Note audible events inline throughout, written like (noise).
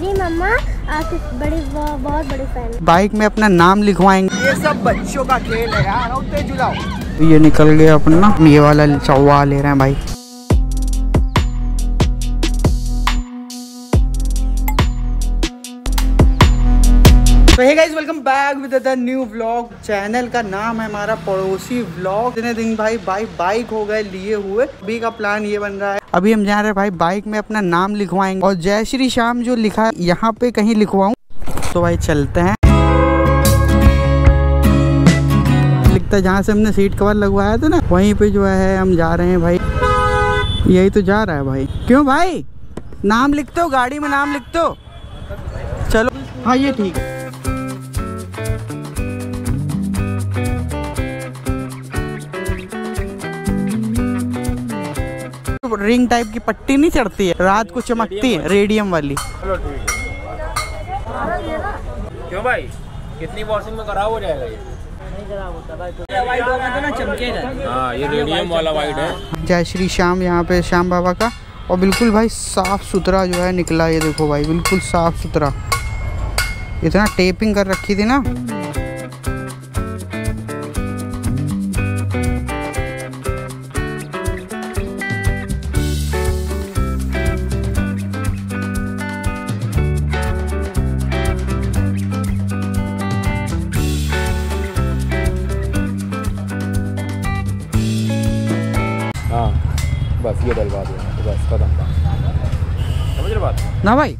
मेरी मम्मा आप बड़े बहुत बड़े फ़ैन बाइक में अपना नाम लिखवाएँगे। ये सब बच्चों का खेल है यार ये निकल गया अपना ये वाला चौवा ले रहे हैं भाई। तो hey guys welcome back with the new vlog channel का नाम है हमारा पड़ोसी व्लॉग इतने दिन भाई भाई बाइक हो गए, लिए हुए। अभी का प्लान ये बन रहा है। अभी हम जा रहे हैं भाई बाइक में अपना नाम लिखवाएँगे। और जय श्री श्याम जो लिखा है, यहाँ पे कहीं लिखवाऊं। तो भाई चलते हैं। लिखता जहाँ से हमने सीट कवर लगवाया था ना, वहीं पे जो है हम जा रहे हैं भाई। यही तो जा रहा है भाई। क्यों भाई? नाम लिखते हो, गाड़ी में नाम लिखते हो। चलो। हाँ ये ठीक है। रिंग टाइप की पट्टी नहीं चढ़ती है। रात को चमकती है रेडियम वाली। क्यों भाई? कितनी वॉशिंग में खराब हो जाएगा ये? हाँ ये रेडियम वाला वाइट है। जय श्री श्याम यहाँ पे श्याम बाबा का। और बिल्कुल भाई साफ़ सुथरा जो है निकला ये देखो भाई बिल्कुल साफ़ सुथरा। इतना टेपिंग कर रखी थी ना। ना भाई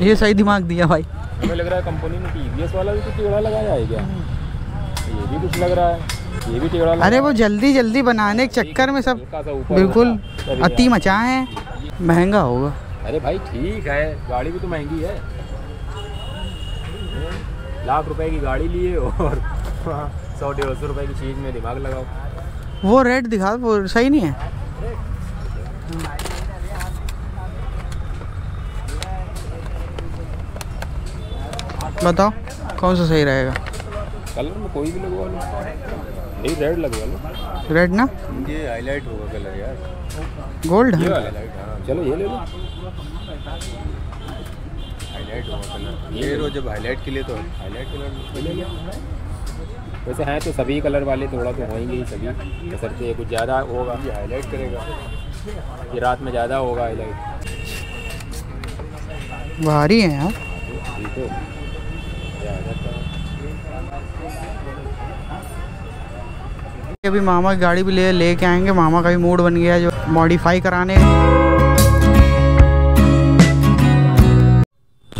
ये सही दिमाग दिया भाई। हमें लग रहा है कंपनी ने टी वाला भी कुछ टेढ़ा लगाया है क्या? ये भी कुछ लग रहा है। ये भी टेढ़ा लगा। अरे वो जल्दी जल्दी बनाने के चक्कर में सब बिल्कुल अति। मचाए हैं। महँगा होगा। अरे भाई ठीक है गाड़ी भी तो महँगी है। लाख रुपए की गाड़ी लिए और (laughs) सौ डेढ़ सौ रुपए की चीज़ में दिमाग लगाओ। वो रेट दिखा वो सही नहीं है। बताओ कौन सा सही रहेगा? कलर में कोई भी लगवा लो। नहीं रेड लगवा लो। रेड ना? ये हाईलाइट होगा कलर यार। गोल्ड ये है हाँ। चलो ये ले लो। हाईलाइट होगा कलर ये लो जब हाईलाइट के लिए तो हाईलाइट कलर ले लो वैसे हैं तो सभी कलर वाले थोड़ा तो होंगे ही सभी। बसरते ये कुछ ज़्यादा होगा। ये हाईलाइट करेगा। ये रात में ज़्यादा होगा हाईलाइट भारी है यार। ठीक है है अभी मामा की गाड़ी भी ले, लेके आएँगे। मामा का भी मूड बन गया जो मॉडिफाई कराने।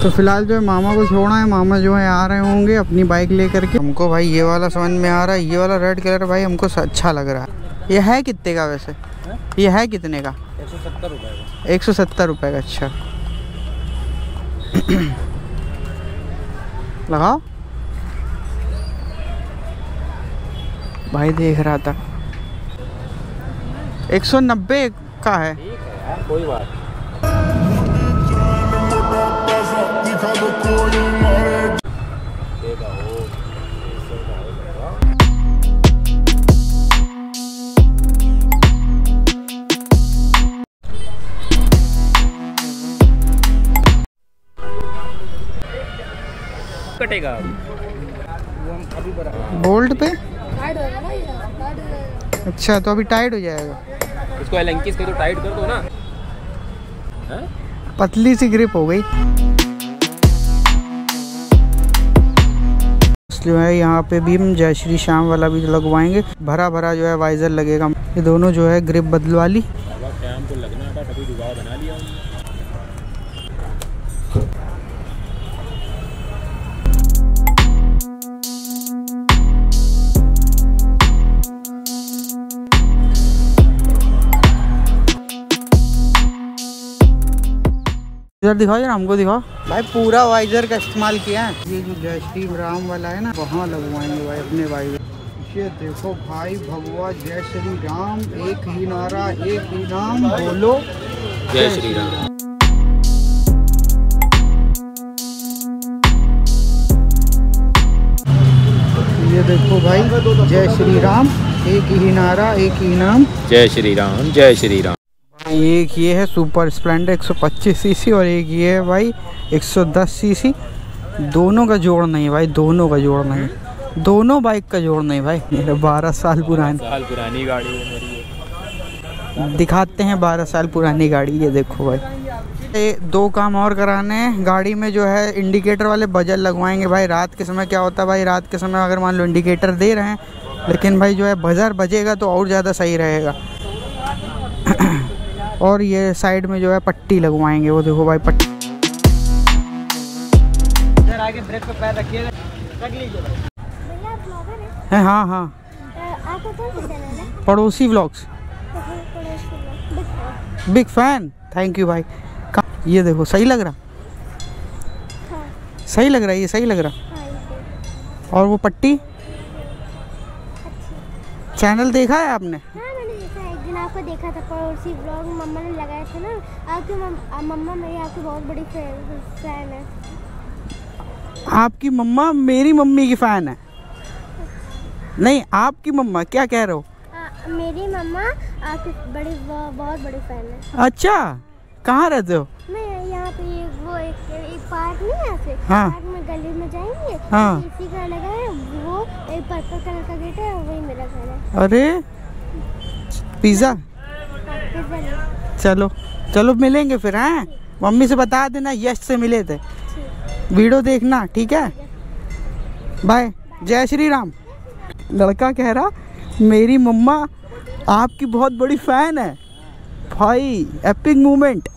तो फ़िलहाल जो है, मामा को छोड़ना है। मामा जो है, आ रहे होंगे अपनी बाइक लेकर के। हमको भाई ये वाला समझ में आ रहा है। ये वाला रेड कलर भाई हमको अच्छा लग रहा है। ये है कितने का वैसे? है? ये है कितने का? एक सौ सत्तर रुपये का एक सौ सत्तर रुपये का। अच्छा। (clears throat) लगाओ। भाई देख रहा था। एक सौ नब्बे का है। ठीक है यार कोई बात। कटेगा बोल्ट पे? अच्छा तो अभी टाइट हो जाएगा। इसको एलेंकिस के तो टाइट कर दो ना। है? पतली सी ग्रिप हो गई। जो है यहाँ पे भी हम जय श्री श्याम वाला भी लगवाएँगे। भरा भरा जो है वाइजर लगेगा। ये दोनों जो है ग्रिप बदलवा ली। इधर दिखाओ यार हमको दिखाओ। भाई पूरा वाइजर का इस्तेमाल किया है। ये जो जय श्री राम वाला है ना वहाँ लगवाएँगे भाई अपने वाइजर ये देखो भाई भगवा जय श्री राम एक ही नारा एक ही नाम बोलो। जय श्री राम। ये देखो भाई जय श्री राम एक ही नारा एक ही नाम। जय श्री राम जय श्री राम। एक ये है सुपर स्प्लेंडर 125 सीसी और एक ये है भाई 110 सीसी। दोनों का जोड़ नहीं भाई दोनों का जोड़ नहीं। दोनों बाइक का जोड़ नहीं भाई। मेरे बारह साल पुरानी। साल पुरानी गाड़ी है मेरी दिखाते हैं बारह साल पुरानी गाड़ी ये देखो भाई। ये दो काम और कराने हैं। गाड़ी में जो है इंडिकेटर वाले बजल लगवाएँगे भाई। रात के समय क्या होता है भाई? रात के समय अगर मान लो इंडिकेटर दे रहे हैं लेकिन भाई जो है बजर बजेगा तो और ज़्यादा सही रहेगा। और ये साइड में जो है पट्टी लगवाएँगे। वो देखो भाई पट्टी। इधर आके ब्रेक पे पैर रखिएगा रख लीजिए भाई। भैया आप ब्लॉगर हैं है हाँ हाँ। अ, कौन सा चैनल है? पड़ोसी vlogs big fan thank you भाई। कहाँ- ये देखो सही लग रहा? हाँ। सही लग रहा है ये सही लग रहा? हाँ और वो पट्टी? चैनल देखा है आपने? हाँ आपको देखा था पड़ोसी ब्लॉग मम्मा ने लगाए थे ना। आपकी मम- मम्मा मेरी आपकी बहुत बड़ी फ़ैन है। आपकी मम्मा मेरी मम्मी की फ़ैन है। नहीं आपकी मम्मा क्या कह रहे हो? आ, मेरी मम्मा आपकी बड़ी बहुत बड़ी फ़ैन है। अच्छा कहाँ रहते हो? मैं यहाँ पे वो एक, एक पार्क नहीं है हाँ। पार्क में गली में जाएँगे हाँ। इसी का लगा है वो एक पर्पल कलर का गेट है वही मेरा घर है। अरे पिज़्ज़ा। चलो चलो मिलेंगे फिर, हैं? मम्मी से बता देना, यश से मिले थे। वीडियो देखना, ठीक है? बाय, जय श्री राम। लड़का कह रहा, मेरी मम्मा आपकी बहुत बड़ी फ़ैन है। भाई एपिक मूवमेंट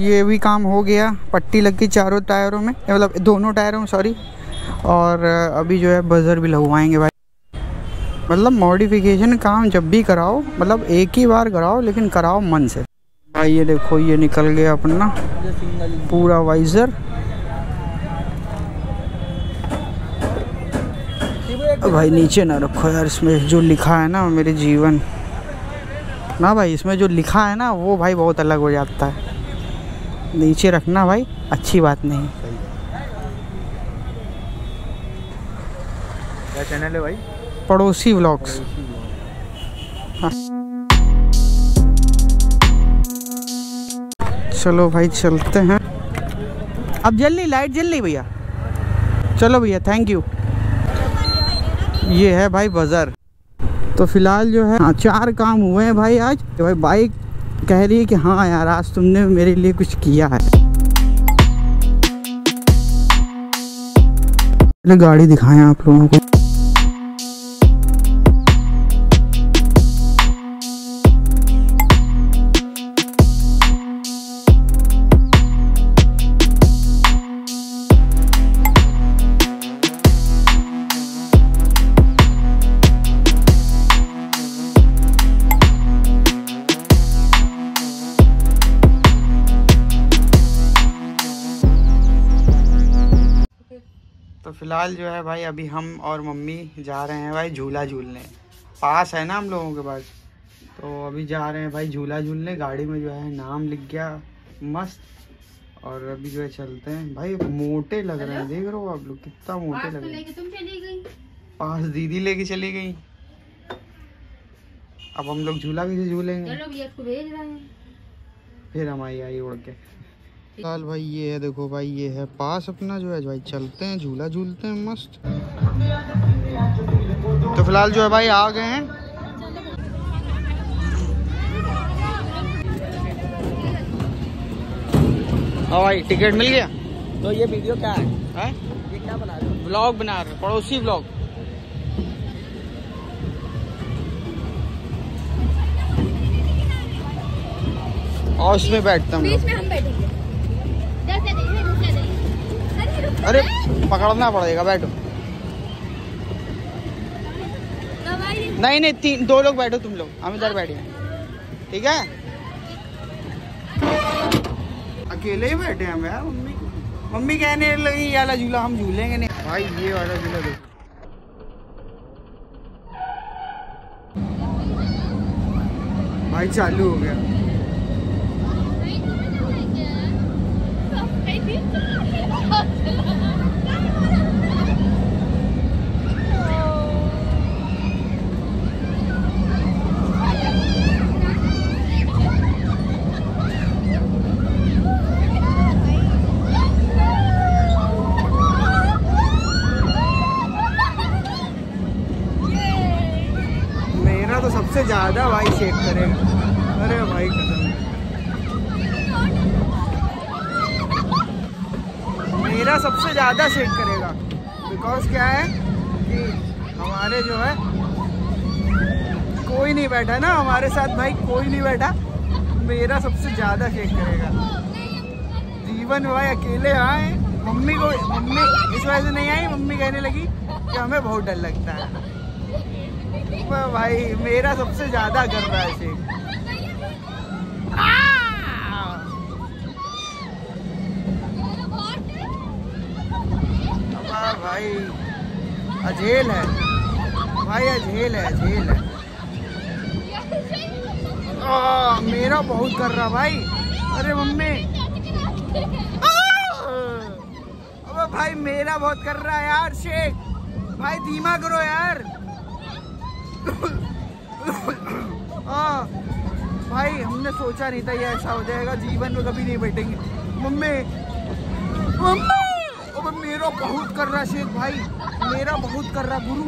ये भी काम हो गया, पट्टी लग गई चारों टायरों में मतलब दोनों टायरों में सॉरी और अभी जो है बजर भी लगवाएँगे भाई। मतलब मॉडिफिकेशन काम जब भी कराओ मतलब एक ही बार कराओ, लेकिन कराओ मन से। भाई ये देखो, ये निकल गया अपना। पूरा वाइजर भाई, नीचे ना रखो यार, इसमें जो लिखा है ना, मेरे जीवन। ना भाई, इसमें जो लिखा है ना, वो भाई बहुत अलग हो जाता है। नीचे रखना भाई, अच्छी बात नहीं। क्या चैनल है भाई? पड़ोसी व्लॉग्स चलो भाई चलते हैं। अब जल नहीं लाइट जल नहीं भैया। चलो भैया थैंक यू ये है भाई बाज़ार। तो फ़िलहाल जो है हाँ, चार काम हुए हैं भाई आज। तो भाई बाइक कह रही है कि हाँ यार आज तुमने मेरे लिए कुछ किया है। गाड़ी दिखाएँ आप लोगों को। फ़िलहाल जो है भाई अभी हम और मम्मी जा रहे हैं भाई झूला झूलने। पास है ना हम लोगों के पास? तो अभी जा रहे हैं भाई झूला झूलने। गाड़ी में जो है नाम लिख गया मस्त। और अभी जो है चलते हैं। भाई मोटे लग रहे हैं। देख रहे हो आप लोग कितना मोटे लग रहे हैं। पास दीदी लेके चली गई। अब हम लोग झूला कैसे झूलेंगे। फिर हम आई आई उड़ के। फ़िलहाल भाई ये है देखो भाई ये है पास अपना जो है भाई चलते हैं झूला झूलते हैं मस्त। तो फ़िलहाल जो है भाई आ गए हैं। हाँ भाई टिकट मिल गया? तो ये वीडियो क्या है? है? ये क्या बना रहे हो? ब्लॉग बना रहे पड़ोसी ब्लॉग। और उसमें बैठता हूँ। बीच में हम बैठेंगे जैसे नहीं है जैसे नहीं अरे, पकड़ना पड़ेगा, बैठो। नहीं नहीं, तीन, दो लोग बैठो, तुम लोग। हम इधर बैठे ठीक है? अकेले ही बैठे हम यार, मम्मी। मम्मी कहने लगी ये वाला झूला, हम झूलेंगे नहीं। भाई, ये वाला झूला देखो। भाई, चालू हो गया। करेगा अरे भाई मेरा सबसे ज़्यादा शेक करेगा। बिकॉज़ क्या है कि हमारे जो है, कोई नहीं बैठा ना, हमारे साथ भाई कोई नहीं बैठा। मेरा सबसे ज़्यादा शेक करेगा। जीवन भाई अकेले आए, मम्मी को, मम्मी, इस वजह से नहीं आई, मम्मी कहने लगी कि हमें बहुत डर लगता है। भाई मेरा सबसे ज़्यादा कर रहा है अब भाई अझेल है। भाई अझेल है अझेल है। आ, मेरा बहुत कर रहा भाई। अरे मम्मी। अबे भाई मेरा बहुत कर रहा है यार शेख। भाई धीमा करो यार। हाँ भाई, हमने सोचा नहीं था ये ऐसा हो जाएगा, जीवन में कभी नहीं बैठेंगे मम्मी अबे मेरा बहुत कर रहा शेख, भाई, मेरा बहुत कर रहा गुरु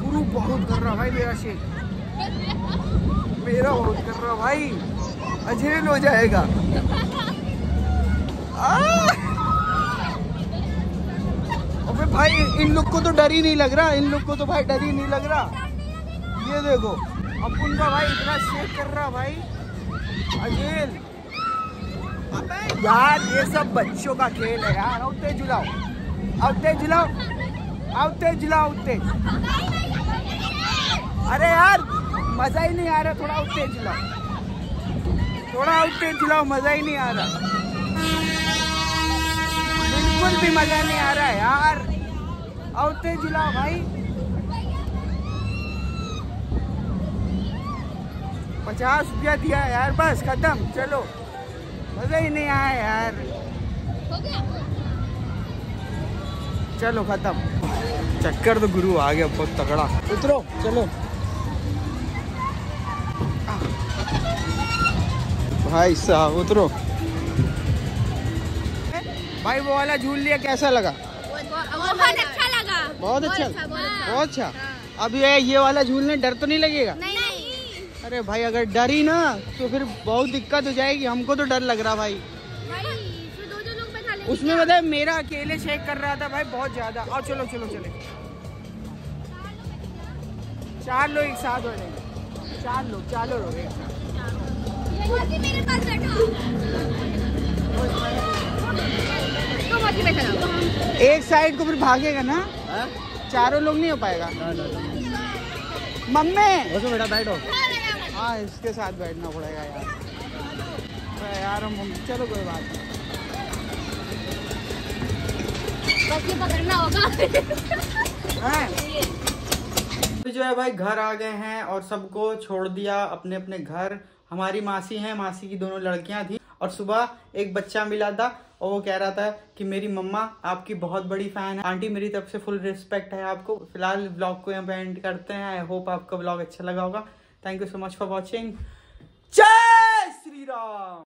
गुरु बहुत कर रहा भाई मेरा शेख। मेरा बहुत कर रहा भाई अझेल हो जाएगा। अबे भाई, इन लोग को तो डर ही नहीं लग रहा, इन लोग को तो भाई डर ही नहीं लग रहा। ये देखो, अपुन का भाई इतना शेक कर रहा भाई। अजेल यार, ये सब बच्चों का खेल है यार तेज झुलाओ। आओ तेज झुलाओ। आओ तेज अरे यार, मज़ा ही नहीं आ रहा, थोड़ा और तेज झुलाओ। थोड़ा और तेज झुलाओ, मज़ा ही नहीं आ रहा। बिल्कुल भी मज़ा नहीं आ रहा यार। और तेज झुलाओ भाई। पचास रुपया दिया यार बस खत्म चलो। मज़ा ही नहीं आया यार। चलो खत्म। चक्कर तो गुरु आ गया बहुत तगड़ा। उतरो चलो। भाई साहब उतरो। भाई वो वाला झूल लिया कैसा लगा? बहुत अच्छा लगा। बहुत अच्छा? बहुत बहुत अच्छा? अब ये ये वाला झूलने डर तो नहीं लगेगा? नहीं अरे भाई अगर डरी ना तो फिर बहुत दिक्कत हो जाएगी। हमको तो डर लग रहा भाई। भाई दो दो लोग बैठा ले उसमें बताए मेरा अकेले शेक कर रहा था भाई बहुत ज़्यादा। और चलो चलो चले। चार लोग एक साथ हो जाएँगे चार लोग चार लोग एक साथ मेरे पास बैठो। तो मोती बैठा एक साइड को फिर भागेगा ना? चारों लोग नहीं हो पाएगा। मम्मी! बेटा बैठो। हाँ इसके साथ बैठना पड़ेगा यार। अरे यार हम चलो कोई बात नहीं। पकड़ना होगा। जो है भाई घर आ गए हैं और सबको छोड़ दिया अपने अपने घर। हमारी मासी हैं मासी की दोनों लड़कियाँ थी। और सुबह एक बच्चा मिला था और वो कह रहा था कि मेरी मम्मा आपकी बहुत बड़ी फ़ैन है। आंटी मेरी तरफ़ से फुल रिस्पेक्ट है आपको। फ़िलहाल ब्लॉग को यहाँ पे एंड करते हैं। आई होप आपका ब्लॉग अच्छा लगा होगा। Thank you so much for watching. Jai Sri Ram!